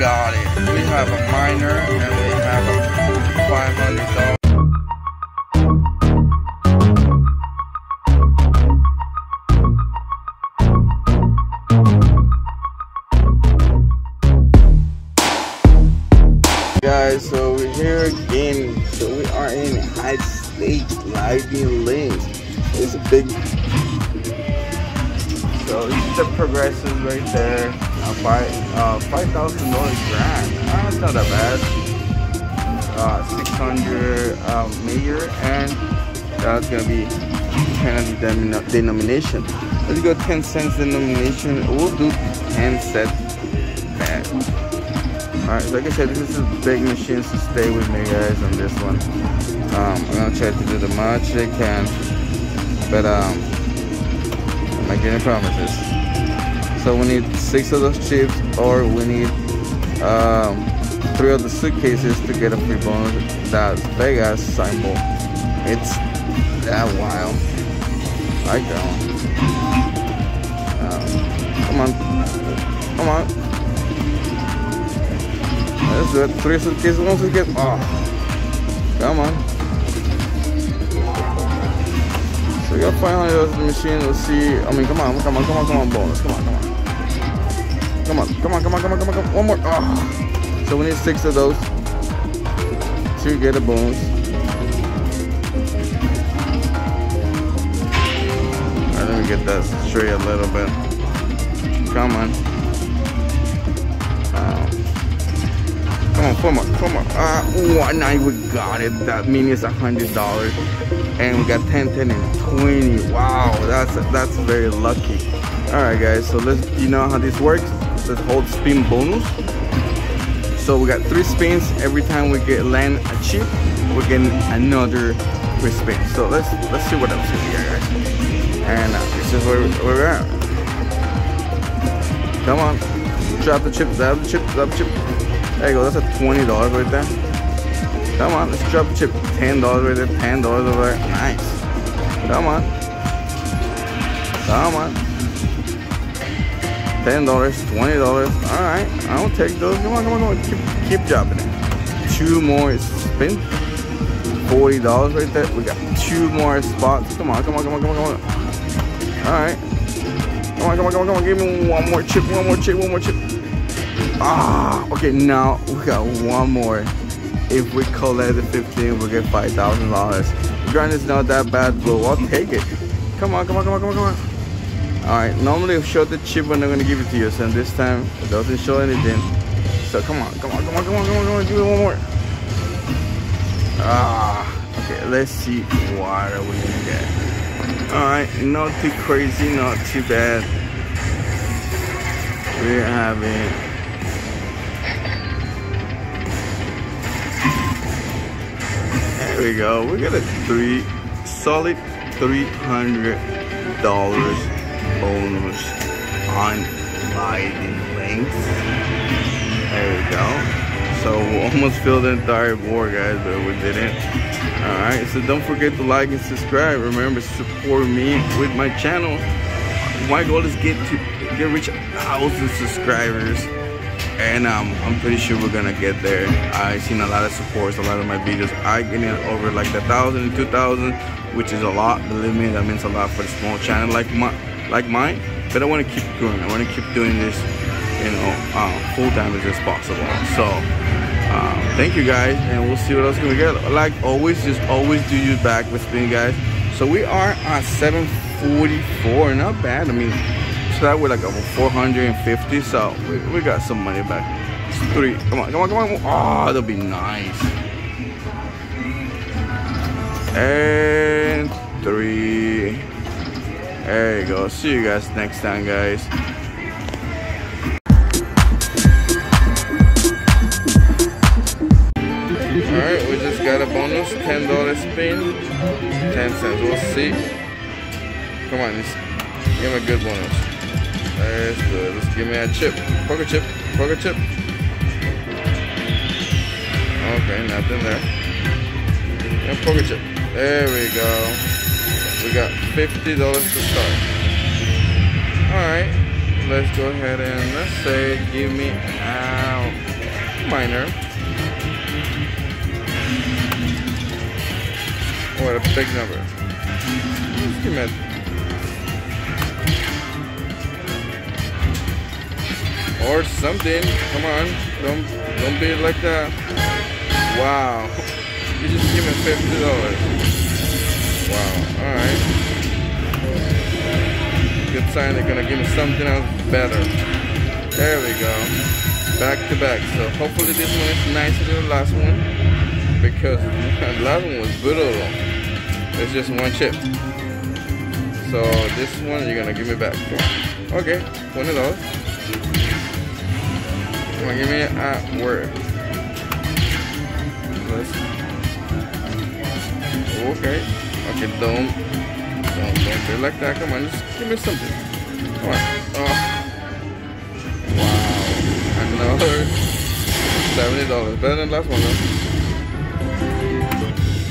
got it. We have a minor and we have a five hundred dollar. Guys, so we're here again. So we are in High Stakes Lightning Links. It's a big. So this is the progressive right there. Uh, five uh, five thousand dollars grand. Uh, that's not that bad. Uh, six hundred uh, major and that's gonna be penalty denom- denomination. Let's go ten cents denomination. We'll do ten cents bad. Alright, like I said, this is a big machine, so stay with me guys on this one. Um, I'm gonna try to do the much I can, but um, I'm not getting promises. So we need six of those chips, or we need um, three of the suitcases to get a free bonus. That Vegas symbol. It's that wild. I don't. Um, come on, come on. Let's do it. Three suitcases, one suitcase. Oh, come on. So we got 500 of the machine. Let's see. I mean, come on, come on, come on, come on, bonus. Come on, come on. Come on, come on, come on, come on, come on, come on. One more. Oh. So we need six of those to get a bonus. Alright, let me get that straight a little bit. Come on. Come on, come on, come on. Uh, now we got it. That means a hundred dollars, and we got 10, 10, and 20. Wow, that's that's very lucky. All right, guys. So let's. You know how this works? Let's hold spin bonus. So we got three spins. Every time we get land a chip, we get another free spin. So let's let's see what else is here, guys. And uh, this is where, we're at. Come on, drop the chip, drop the chip, drop the chip. There you go, that's a $20 right there. Come on, let's drop the chip. $10 right there, $10 over there. Nice. Come on. Come on. $10, $20. Alright, I'll take those. Come on, come on, come on. Keep, keep dropping it. Two more spin. $40 right there. We got two more spots. Come on, come on, come on, come on, come on. Alright. Come on, come on, come on, come on. Give me one more chip, one more chip, one more chip. Ah, okay, now we got one more. If we collect the 15, we'll get $5,000. Granted, it's not that bad, but I'll take it. Come on, come on, come on, come on, come on. Alright, normally if show the chip when I'm gonna give it to you, so this time it doesn't show anything. So come on, come on, come on, come on, come on, come on, give me one more. Ah, okay, let's see what are we gonna get. Alright, not too crazy, not too bad. We're having There we go. We got a three solid three hundred dollars bonus on Lightning Links. There we go. So we almost filled the entire board, guys, but we didn't. Alright, so don't forget to like and subscribe. Remember, support me with my channel. My goal is get to get reach a thousand subscribers and um, I'm pretty sure we're gonna get there. I've seen a lot of supports, a lot of my videos. I get over like the thousand and two thousand, which is a lot. Believe me, that means a lot for a small channel like my like mine. But I want to keep going. I want to keep doing this, you know, uh, full time as possible. So. Uh, thank you guys and we'll see what else we get like always just always do your back with spin guys so we are at 744 not bad i mean so that with like over 450 so we, we got some money back three come on come on come on oh that'll be nice and three there you go see you guys next time guys Alright, we just got a bonus, $10 spin, 10 cents, we'll see. Come on, give me a good bonus. That's good. Let's give me a chip. Poker chip. Poker chip. Okay, nothing there. And poker chip. There we go. We got $50 to start. Alright. Let's go ahead and let's say give me out minor. What a big number. Let's give me a or something. Come on, don't don't be like that. Wow, you just give me fifty dollars. Wow, all right. Good sign they're gonna give me something else better. There we go. Back to back. So hopefully this one is nicer than the last one because the last one was brutal. It's just one chip. So this one you're gonna give me back. Okay, twenty dollars. Come on, give me a word. Let's. Okay. Okay, don't. Don't, don't do like that. Come on, just give me something. Come on. Oh. Wow. Another $70. Better than last one, though.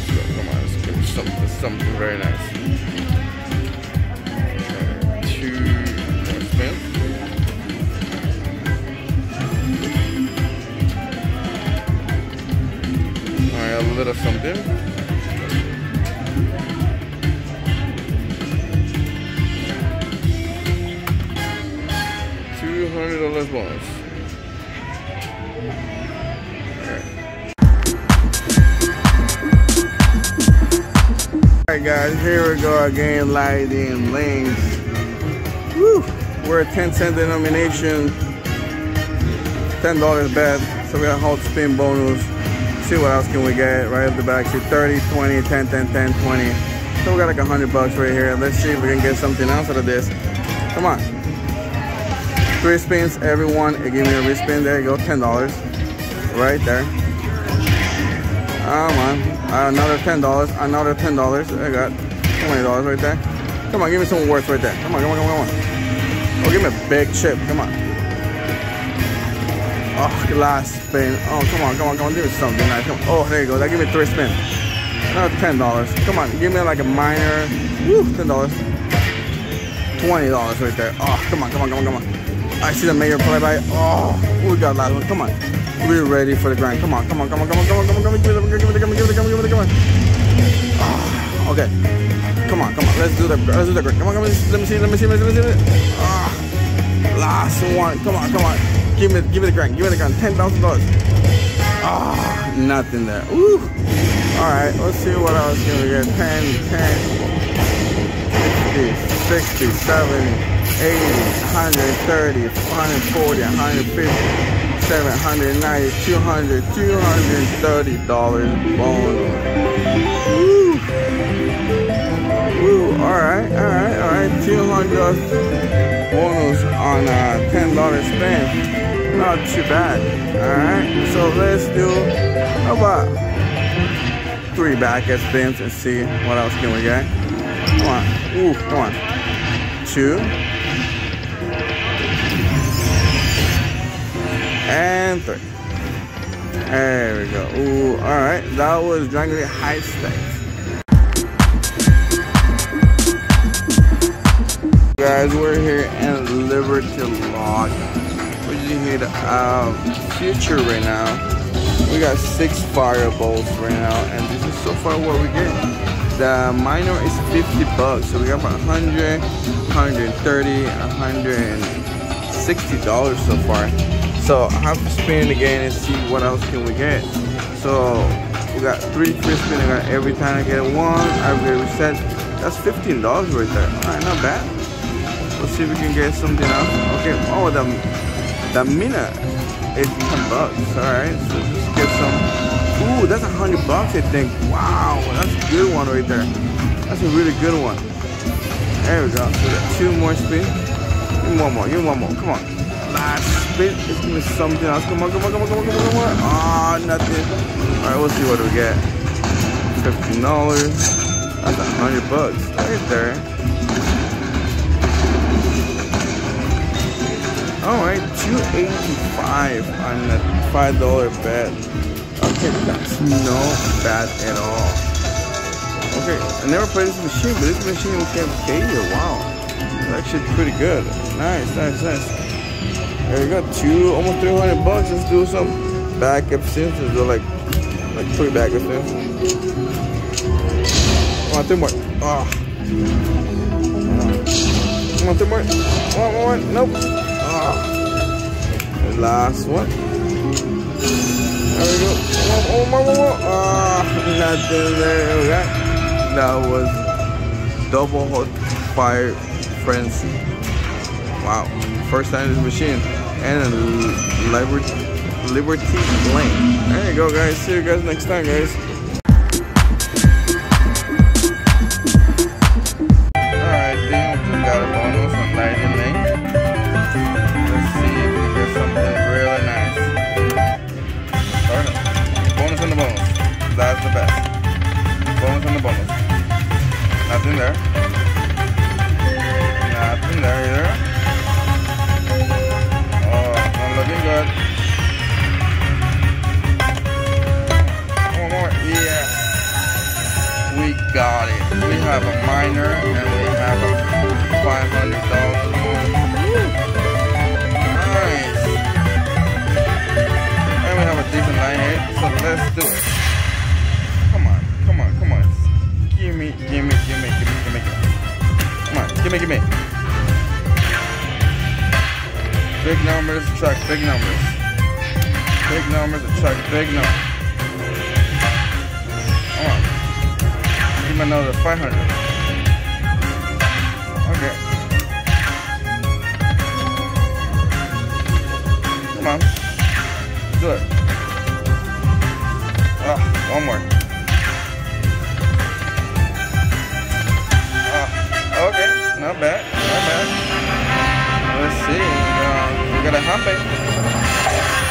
So, come on, let's give me something, something very nice. Alright, a little something. Hundred dollars bonus. Alright guys, here we go again, lighting links. Woo! We're a 10 cent denomination, $10 bet, so we got a hot spin bonus see what else can we get right at the back. See 30, 20, 10, 10, 10, 20. So we got like a hundred bucks right here. Let's see if we can get something else out of this. Come on. Three spins, everyone. It gave me a respin. There you go, $10. Right there. Ah, come on. Another $10. Another $10. I got $20 right there. Come on, give me some worth right there. Come on, come on, come on, come on. Oh, give me a big chip. Come on. Oh, last spin. Oh, come on, come on, come on. Give me something nice. Come. Oh, there you go. That give me three spins. Another ten dollars. Come on, give me like a minor. Woo, ten dollars. Twenty dollars right there. Oh, come on, come on, come on, come on. I see the mayor play by. Oh, we got last one. Come on. We're ready for the grind. Come on, come on, come on, come on, come on, come on, come on. Give it, give it, give it, give it, give it, give it, give it. Oh, okay. Come on, come on. Let's do the, let's do the grind. Come on, come on. Let me see, let me see, let me see, let me see. Ah, last one. Come on, come on. Give me, give me the grind. Give me the grind. Ten thousand dollars. Ah, nothing there. Ooh. All right. Let's see what else can we get. 10, 10, 50, 60, 70, 80, 130, 140, 150. 790 200 230 dollars bonus Woo. Woo. all right all right all right 200 bonus on a 10 dollar spend not too bad. Alright, so let's do about three back at spins and see what else can we get. Come on. Ooh, come on. Two. And three. There we go. Ooh, alright. That was Dragon High Stakes. Guys, we're here in Liberty Lodge hit um, future right now. We got six fireballs right now, and this is so far what we get. The minor is 50 bucks, so we got about 100, 130, 160 dollars so far. So I have to spin again and see what else can we get. So we got three free spin. I got every time I get one, I get reset. That's $15 right there. Alright, not bad. Let's see if we can get something else. Okay, oh, the the minute is 10 bucks. Alright, so just get some. Ooh, that's a hundred bucks, I think. Wow, that's a good one right there. That's a really good one. There we go. So we got two more spins. Give me one more. Give me one more. Come on. Last spin. Let's give me something else. Come on, come on, come on, come on, come on, come on. Ah, oh, nothing. Alright, we'll see what we get. Fifteen dollars. That's a hundred bucks right there. Alright, 285 on a $5 bet. Okay, that's no bad at all. Okay, I never played this machine, but this machine can pay you. Wow. It's actually pretty good. Nice, nice, nice. There we go, two, almost 300 bucks. Let's do some backup sensors. They're like like three backup sensors. Come on, two more. Oh. Come on, two more. One, one, one. Nope. Oh. The last one. There we go. One, one more, one more. Oh, ah. nothing there. Okay. That was double hot fire frenzy. Wow. First time in this machine. And a Liberty, Liberty Lane. There you go, guys. See you guys next time, guys. Alright, then just got a bonus on Lightning Link. Eh? Let's see if we get something really nice. Bonus on the bonus. That's the best. Bonus on the bonus. Nothing there. Come on. Give me, give me. Big numbers attract big numbers. Big numbers attract big numbers. Come on. Give me another 500. Okay. Come on. Do it. Ah, one more. Ah, okay. Not bad. Not bad. Let's see. Uh, we got a happy.